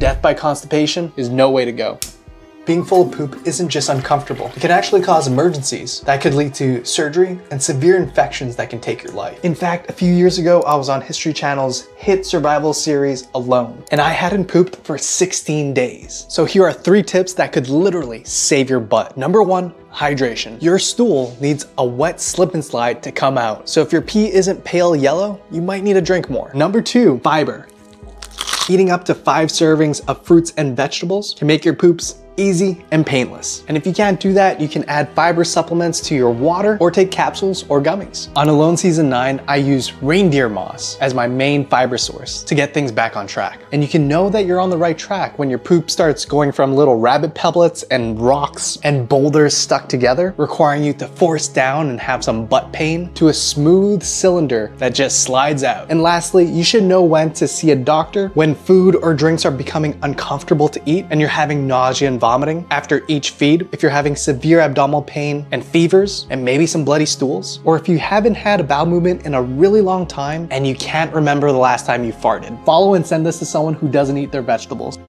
Death by constipation is no way to go. Being full of poop isn't just uncomfortable. It can actually cause emergencies that could lead to surgery and severe infections that can take your life. In fact, a few years ago, I was on History Channel's hit survival series Alone, and I hadn't pooped for 16 days. So here are three tips that could literally save your butt. Number one, hydration. Your stool needs a wet slip and slide to come out. So if your pee isn't pale yellow, you might need to drink more. Number two, fiber. Eating up to five servings of fruits and vegetables can make your poops easy and painless. And if you can't do that, you can add fiber supplements to your water or take capsules or gummies. On Alone Season 9, I use reindeer moss as my main fiber source to get things back on track. And you can know that you're on the right track when your poop starts going from little rabbit pellets and rocks and boulders stuck together, requiring you to force down and have some butt pain, to a smooth cylinder that just slides out. And lastly, you should know when to see a doctor when food or drinks are becoming uncomfortable to eat and you're having nausea and vomiting after each feed, if you're having severe abdominal pain and fevers and maybe some bloody stools, or if you haven't had a bowel movement in a really long time and you can't remember the last time you farted. Follow and send this to someone who doesn't eat their vegetables.